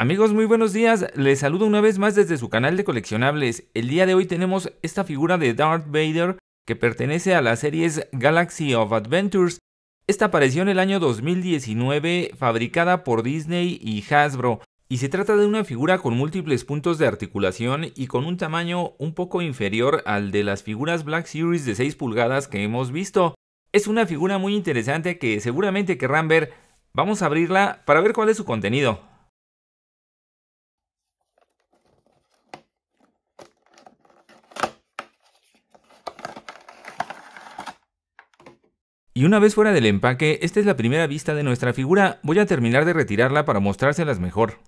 Amigos, muy buenos días. Les saludo una vez más desde su canal de coleccionables. El día de hoy tenemos esta figura de Darth Vader que pertenece a las series Galaxy of Adventures. Esta apareció en el año 2019, fabricada por Disney y Hasbro, y se trata de una figura con múltiples puntos de articulación y con un tamaño un poco inferior al de las figuras Black Series de 6 pulgadas que hemos visto. Es una figura muy interesante que seguramente querrán ver. Vamos a abrirla para ver cuál es su contenido. Y una vez fuera del empaque, esta es la primera vista de nuestra figura, voy a terminar de retirarla para mostrárselas mejor.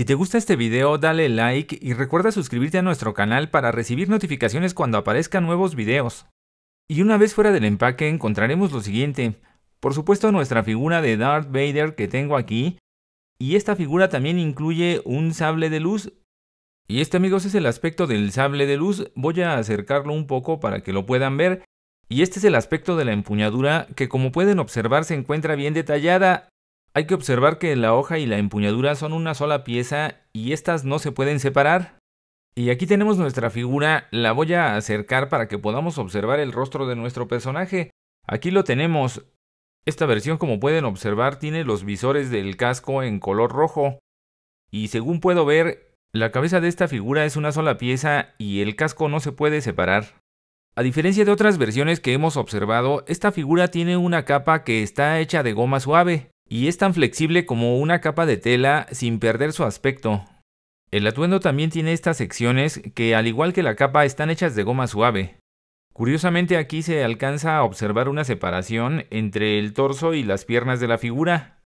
Si te gusta este video, dale like y recuerda suscribirte a nuestro canal para recibir notificaciones cuando aparezcan nuevos videos. Y una vez fuera del empaque encontraremos lo siguiente. Por supuesto nuestra figura de Darth Vader que tengo aquí. Y esta figura también incluye un sable de luz. Y este amigos es el aspecto del sable de luz. Voy a acercarlo un poco para que lo puedan ver. Y este es el aspecto de la empuñadura que como pueden observar se encuentra bien detallada hay que observar que la hoja y la empuñadura son una sola pieza y estas no se pueden separar. Y aquí tenemos nuestra figura, la voy a acercar para que podamos observar el rostro de nuestro personaje. Aquí lo tenemos. Esta versión como pueden observar tiene los visores del casco en color rojo. Y según puedo ver, la cabeza de esta figura es una sola pieza y el casco no se puede separar. A diferencia de otras versiones que hemos observado, esta figura tiene una capa que está hecha de goma suave y es tan flexible como una capa de tela sin perder su aspecto. El atuendo también tiene estas secciones que al igual que la capa están hechas de goma suave. Curiosamente aquí se alcanza a observar una separación entre el torso y las piernas de la figura.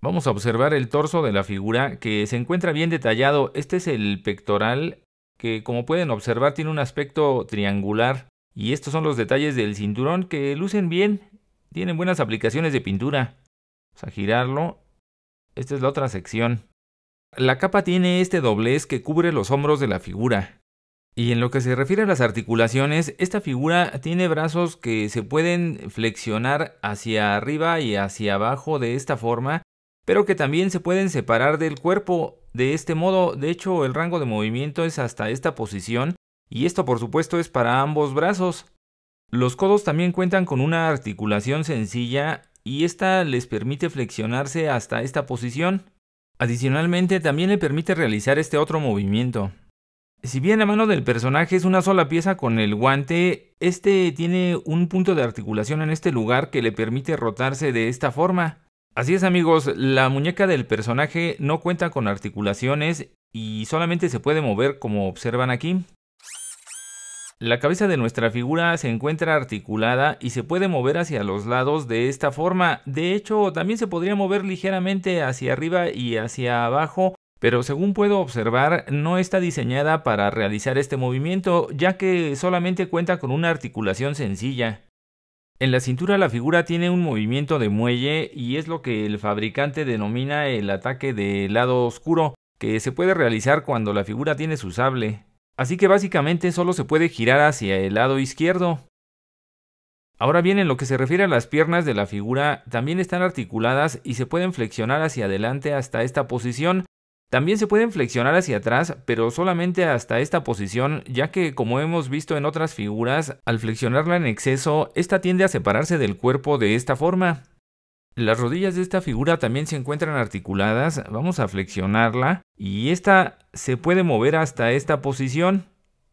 Vamos a observar el torso de la figura que se encuentra bien detallado. Este es el pectoral que como pueden observar tiene un aspecto triangular y estos son los detalles del cinturón que lucen bien, tienen buenas aplicaciones de pintura a girarlo. Esta es la otra sección. La capa tiene este doblez que cubre los hombros de la figura. Y en lo que se refiere a las articulaciones, esta figura tiene brazos que se pueden flexionar hacia arriba y hacia abajo de esta forma, pero que también se pueden separar del cuerpo de este modo. De hecho, el rango de movimiento es hasta esta posición, y esto por supuesto es para ambos brazos. Los codos también cuentan con una articulación sencilla y esta les permite flexionarse hasta esta posición. Adicionalmente también le permite realizar este otro movimiento. Si bien la mano del personaje es una sola pieza con el guante, este tiene un punto de articulación en este lugar que le permite rotarse de esta forma. Así es amigos, la muñeca del personaje no cuenta con articulaciones y solamente se puede mover como observan aquí. La cabeza de nuestra figura se encuentra articulada y se puede mover hacia los lados de esta forma. De hecho, también se podría mover ligeramente hacia arriba y hacia abajo, pero según puedo observar, no está diseñada para realizar este movimiento, ya que solamente cuenta con una articulación sencilla. En la cintura la figura tiene un movimiento de muelle y es lo que el fabricante denomina el ataque de lado oscuro, que se puede realizar cuando la figura tiene su sable. Así que básicamente solo se puede girar hacia el lado izquierdo. Ahora bien, en lo que se refiere a las piernas de la figura, también están articuladas y se pueden flexionar hacia adelante hasta esta posición. También se pueden flexionar hacia atrás, pero solamente hasta esta posición, ya que como hemos visto en otras figuras, al flexionarla en exceso, esta tiende a separarse del cuerpo de esta forma. Las rodillas de esta figura también se encuentran articuladas. Vamos a flexionarla y esta se puede mover hasta esta posición.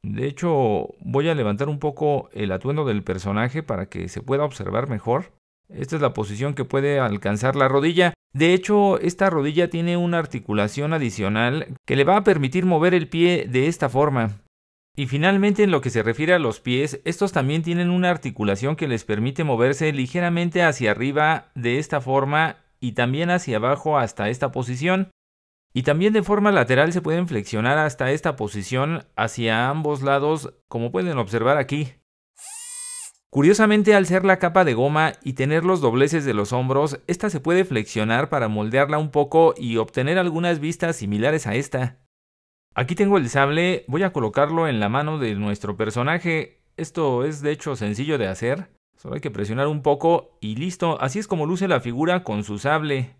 De hecho, voy a levantar un poco el atuendo del personaje para que se pueda observar mejor. Esta es la posición que puede alcanzar la rodilla. De hecho, esta rodilla tiene una articulación adicional que le va a permitir mover el pie de esta forma. Y finalmente en lo que se refiere a los pies, estos también tienen una articulación que les permite moverse ligeramente hacia arriba de esta forma y también hacia abajo hasta esta posición. Y también de forma lateral se pueden flexionar hasta esta posición hacia ambos lados, como pueden observar aquí. Curiosamente, al ser la capa de goma y tener los dobleces de los hombros, esta se puede flexionar para moldearla un poco y obtener algunas vistas similares a esta. Aquí tengo el sable, voy a colocarlo en la mano de nuestro personaje. Esto es de hecho sencillo de hacer, solo hay que presionar un poco y listo, así es como luce la figura con su sable.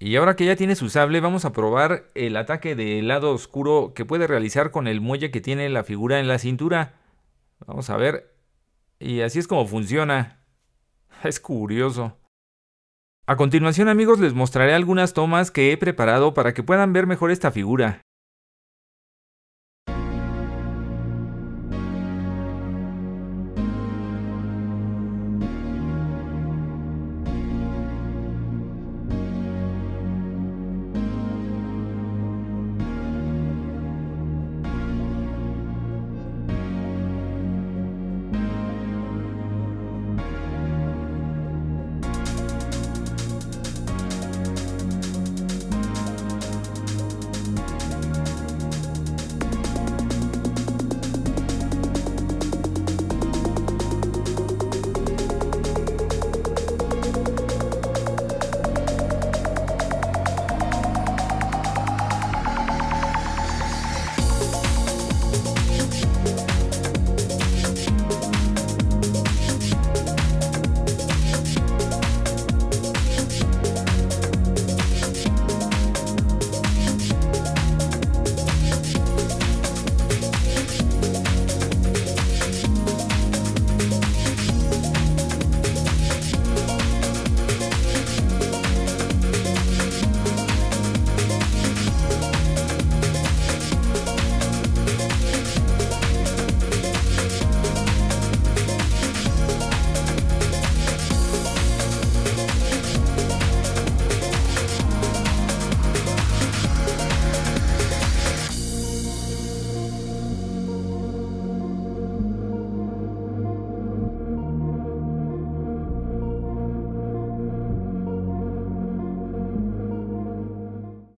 Y ahora que ya tiene su sable, vamos a probar el ataque de lado oscuro que puede realizar con el muelle que tiene la figura en la cintura. Vamos a ver. Y así es como funciona. Es curioso. A continuación amigos les mostraré algunas tomas que he preparado para que puedan ver mejor esta figura.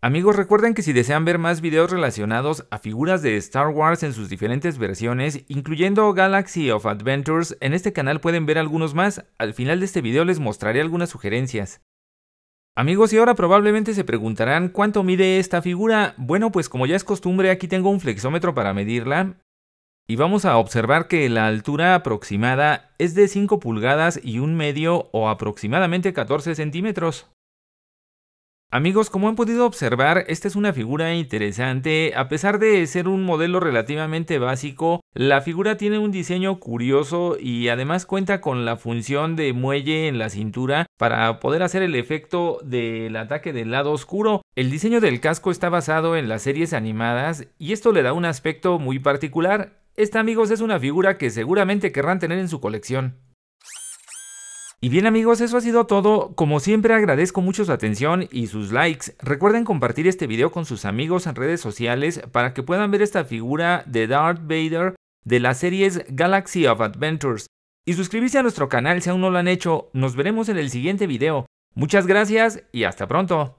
Amigos, recuerden que si desean ver más videos relacionados a figuras de Star Wars en sus diferentes versiones, incluyendo Galaxy of Adventures, en este canal pueden ver algunos más. Al final de este video les mostraré algunas sugerencias. Amigos, y ahora probablemente se preguntarán cuánto mide esta figura. Bueno, pues como ya es costumbre, aquí tengo un flexómetro para medirla. Y vamos a observar que la altura aproximada es de 5 pulgadas y un medio o aproximadamente 14 centímetros. Amigos, como han podido observar, esta es una figura interesante. A pesar de ser un modelo relativamente básico, la figura tiene un diseño curioso y además cuenta con la función de muelle en la cintura para poder hacer el efecto del ataque del lado oscuro. El diseño del casco está basado en las series animadas y esto le da un aspecto muy particular. Esta, amigos, es una figura que seguramente querrán tener en su colección. Y bien amigos, eso ha sido todo. Como siempre agradezco mucho su atención y sus likes. Recuerden compartir este video con sus amigos en redes sociales para que puedan ver esta figura de Darth Vader de las series Galaxy of Adventures. Y suscribirse a nuestro canal si aún no lo han hecho. Nos veremos en el siguiente video. Muchas gracias y hasta pronto.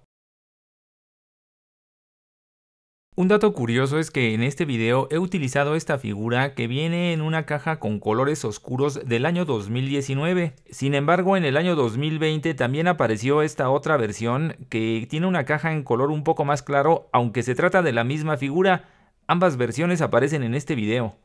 Un dato curioso es que en este video he utilizado esta figura que viene en una caja con colores oscuros del año 2019. Sin embargo, en el año 2020 también apareció esta otra versión que tiene una caja en color un poco más claro, aunque se trata de la misma figura. Ambas versiones aparecen en este video.